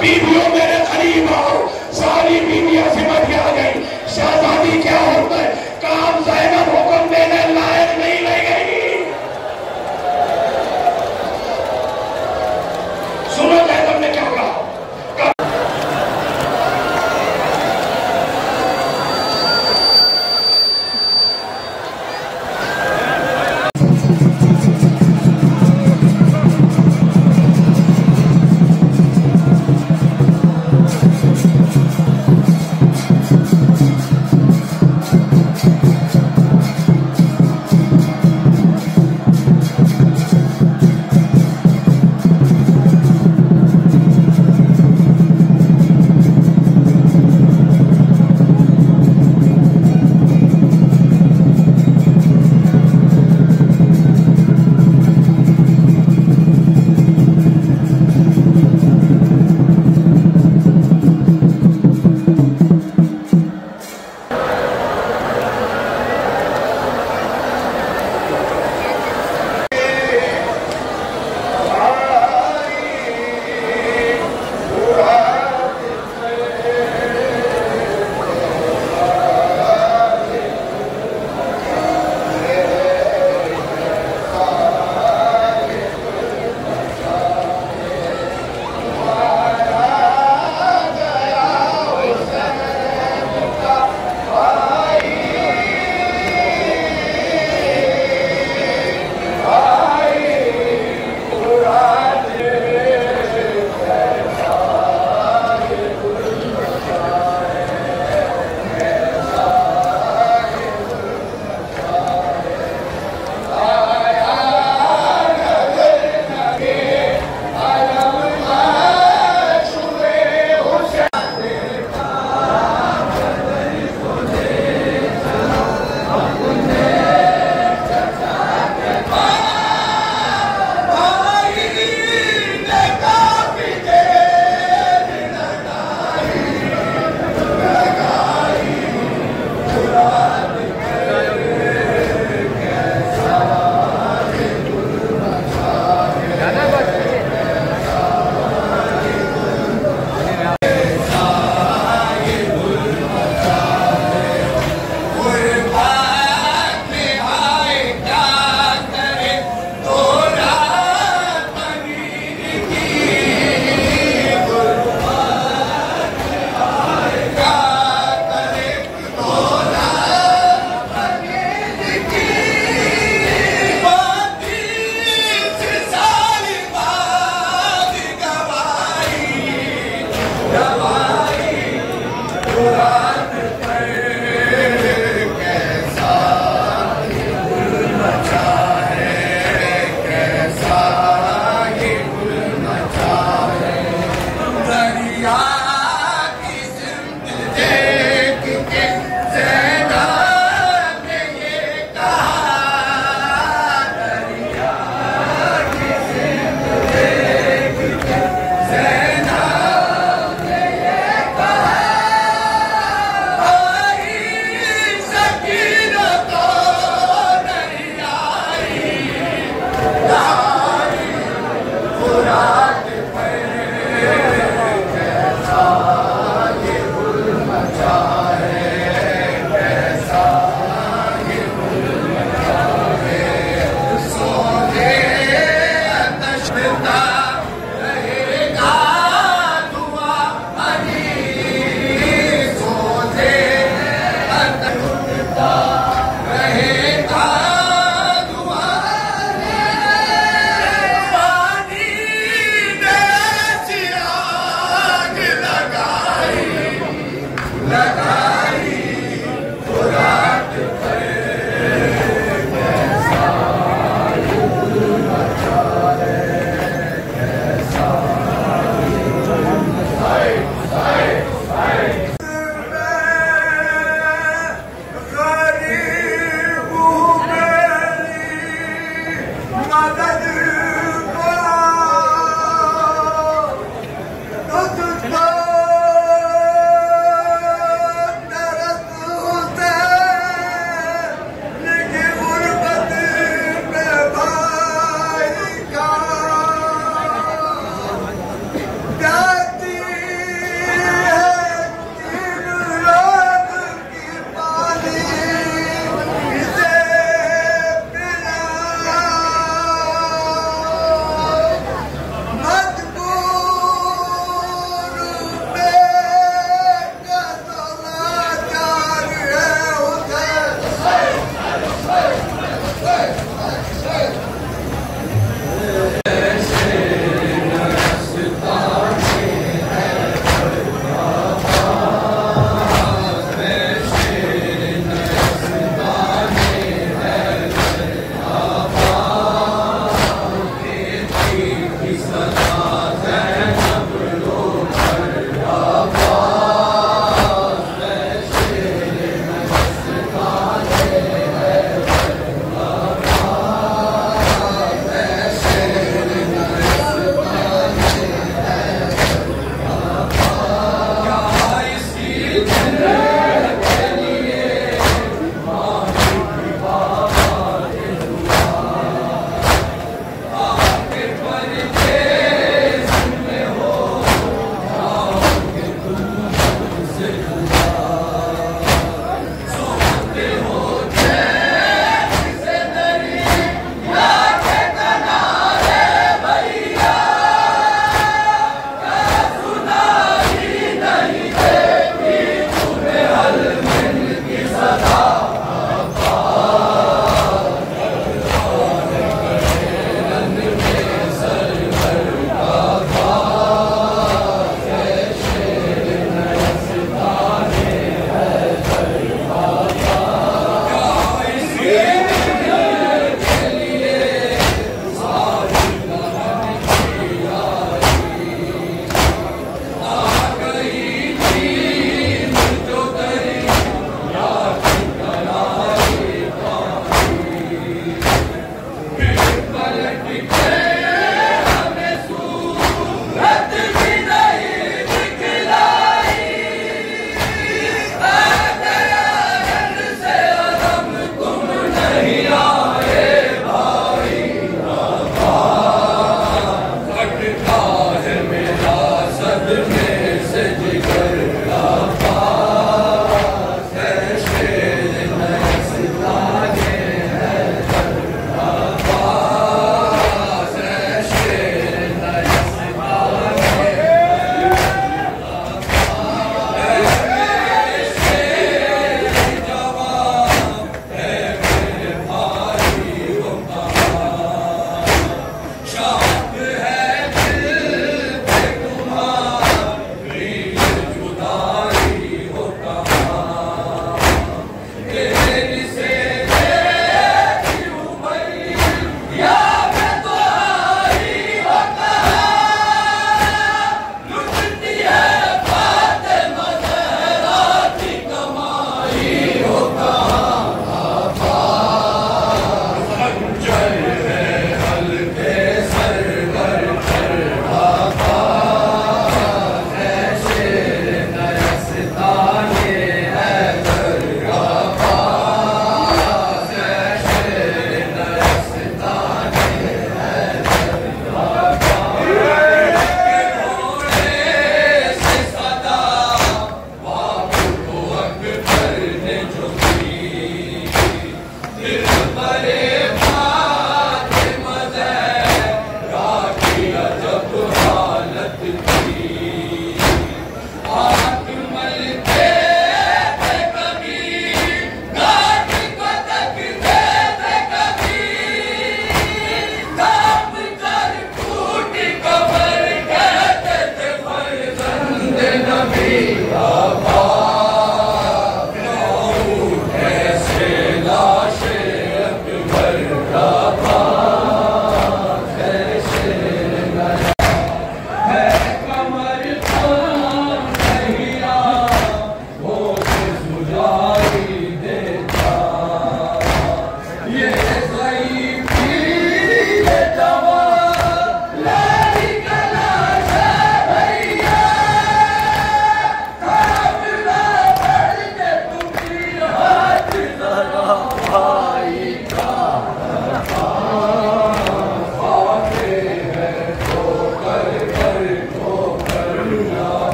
بیویوں میرے قریب آؤ ساری بیویاں سمجھ کے آ گئی شادی